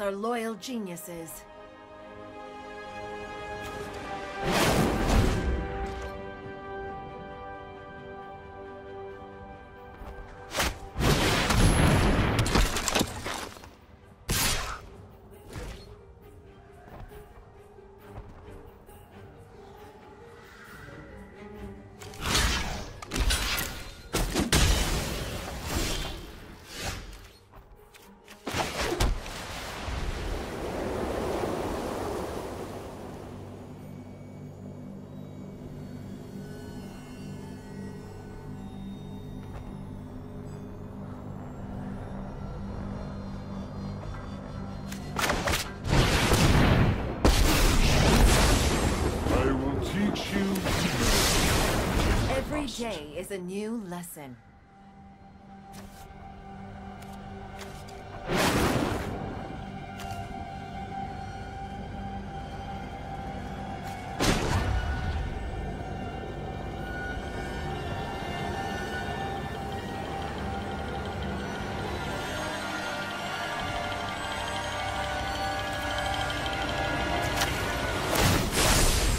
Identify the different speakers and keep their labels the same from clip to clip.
Speaker 1: are loyal geniuses. Every day is a new lesson.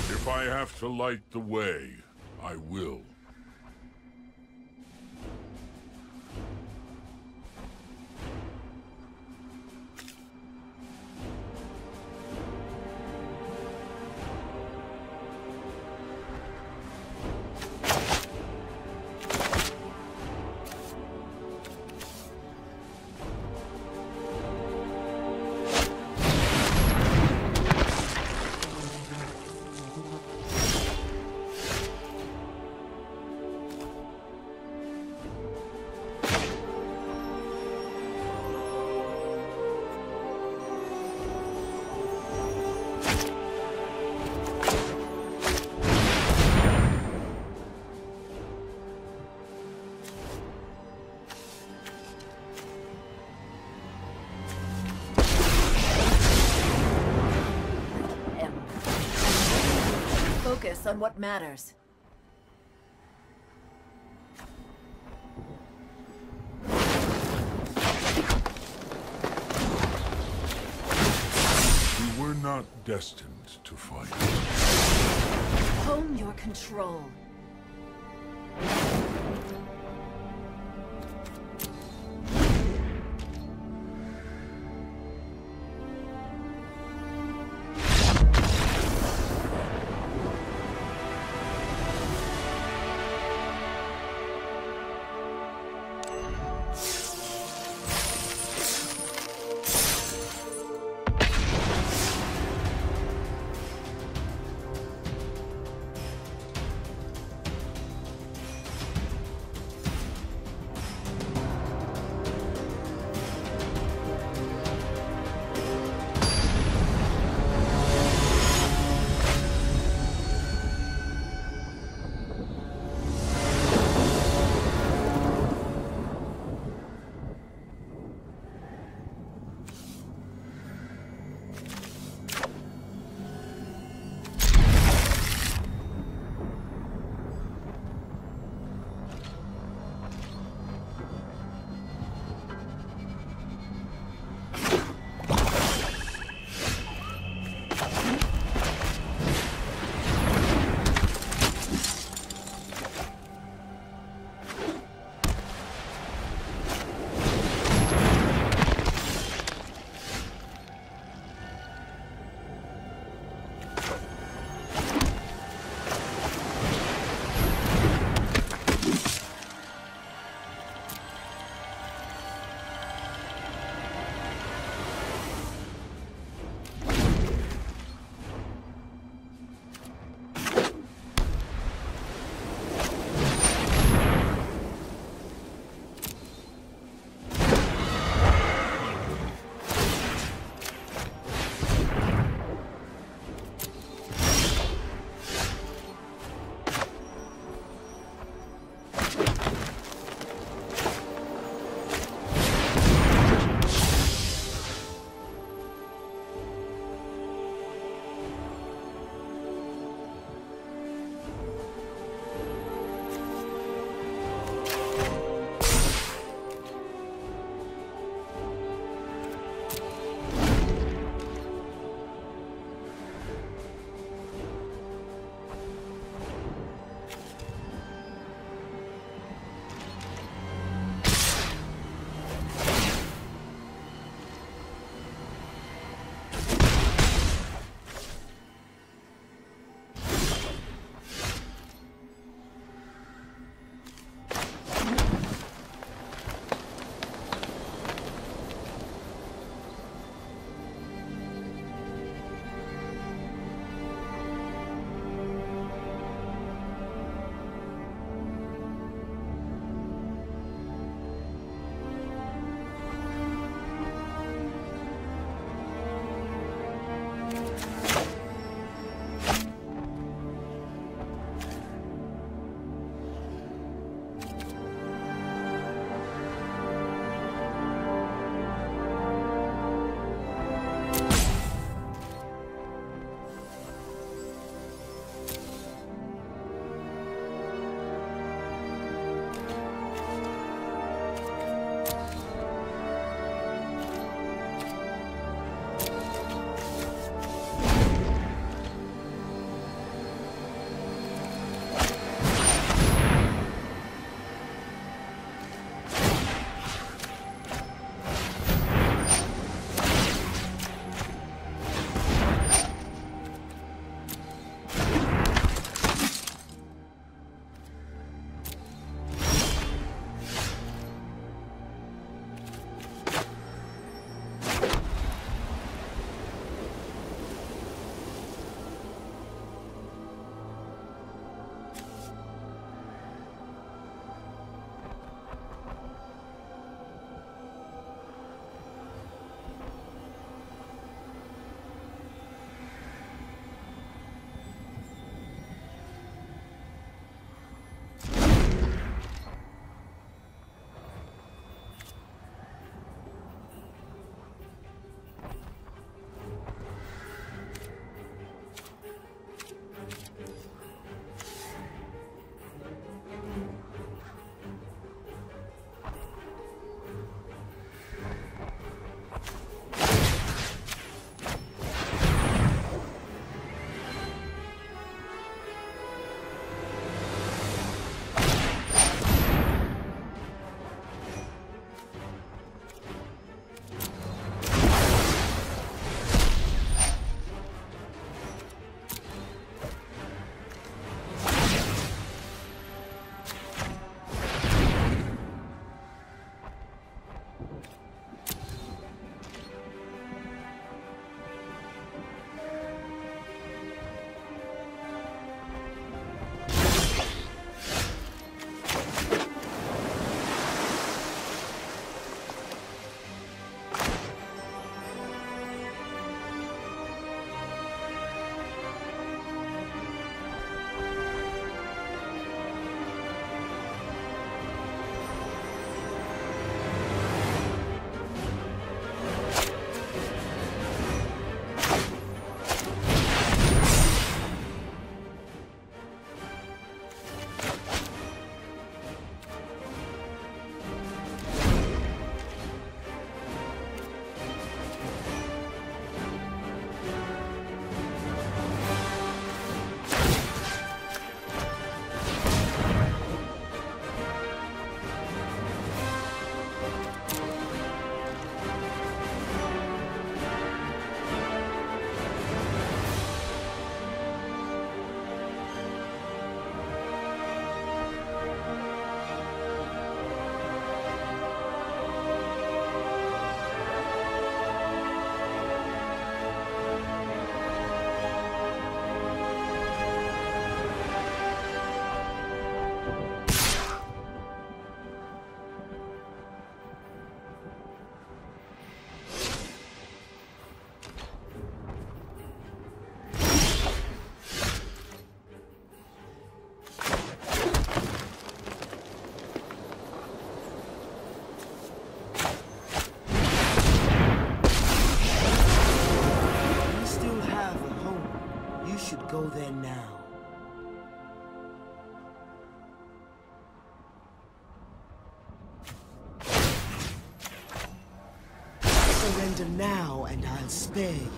Speaker 2: If I have to light the way, I will.
Speaker 1: Focus on what matters.
Speaker 2: You were not destined to fight.
Speaker 1: Hone your control.
Speaker 3: And I'll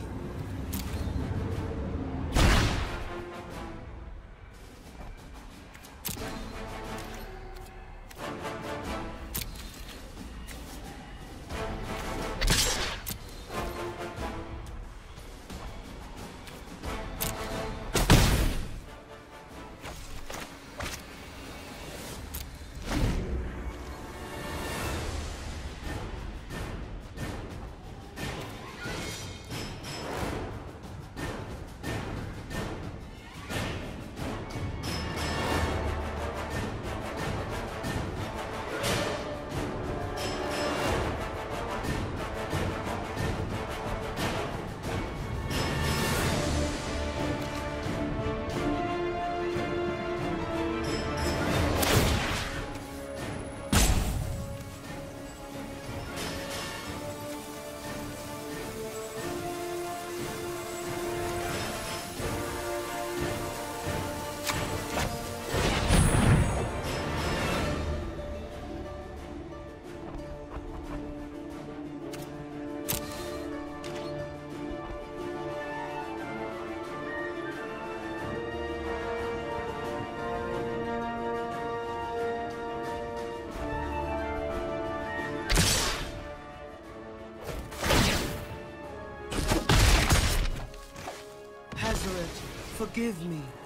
Speaker 3: forgive me.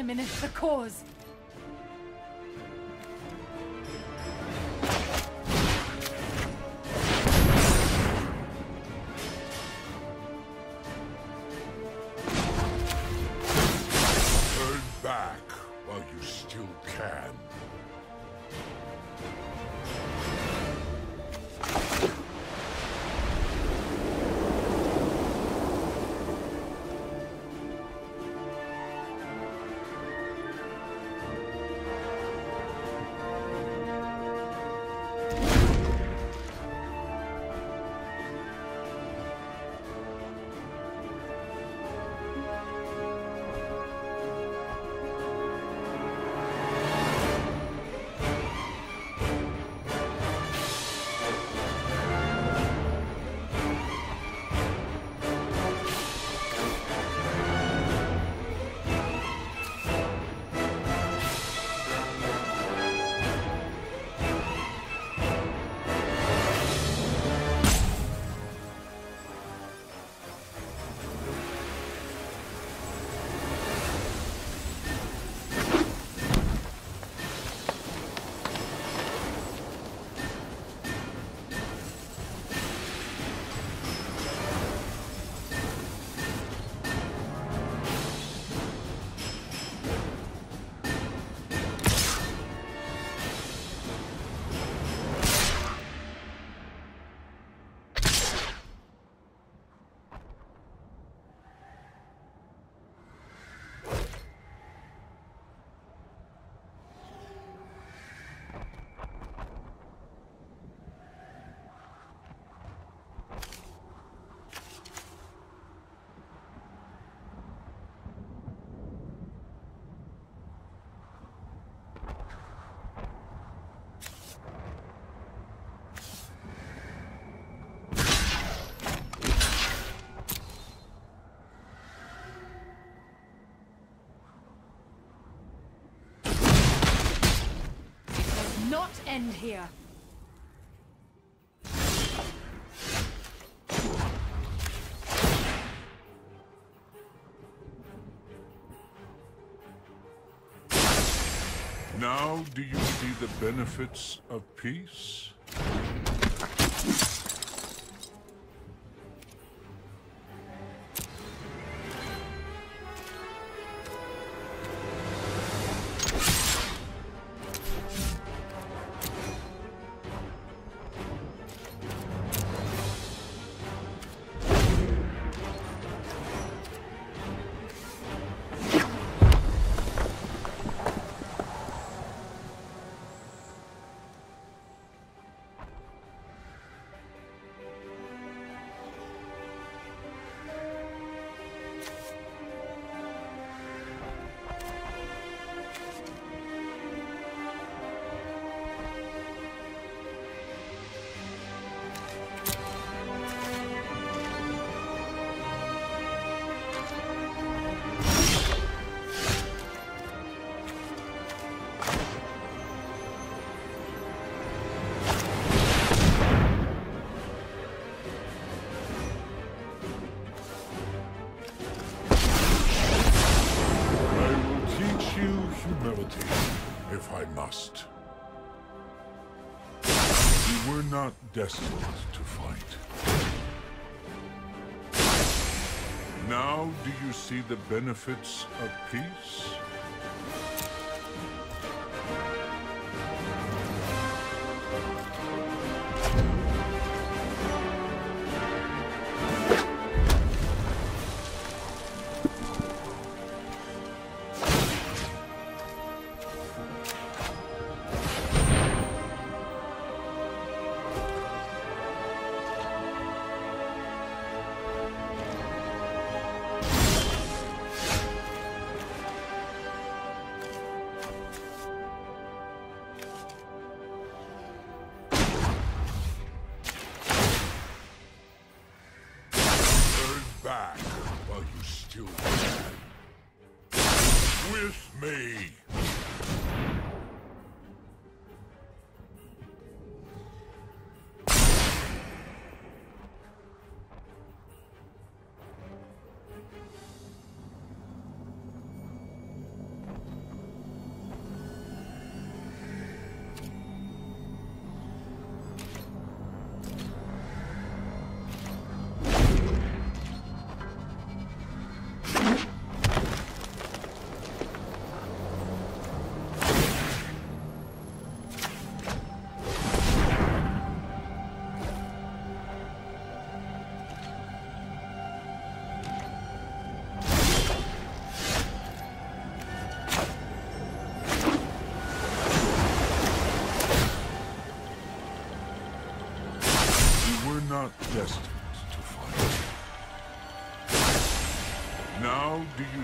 Speaker 2: Not diminish the cause.
Speaker 1: End here.
Speaker 2: Now do you see the benefits of peace? Destined to fight. Now do you see the benefits of peace?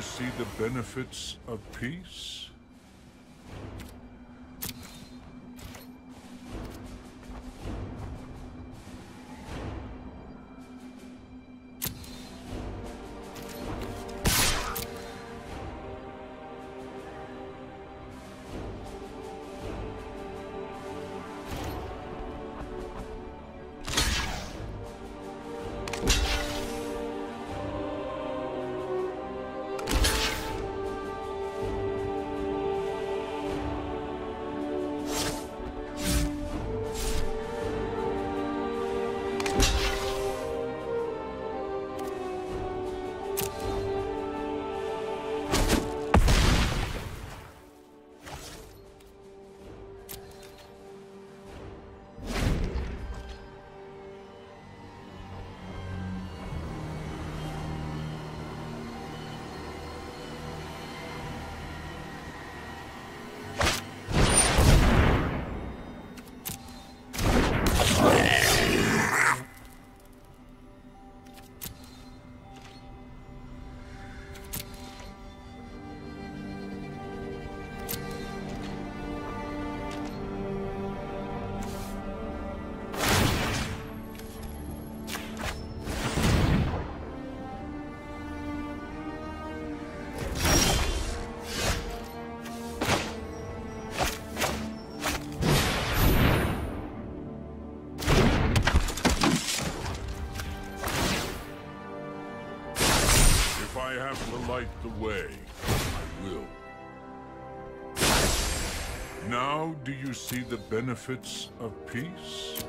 Speaker 2: See the benefits of peace? Way, I will. Now do you see the benefits of peace?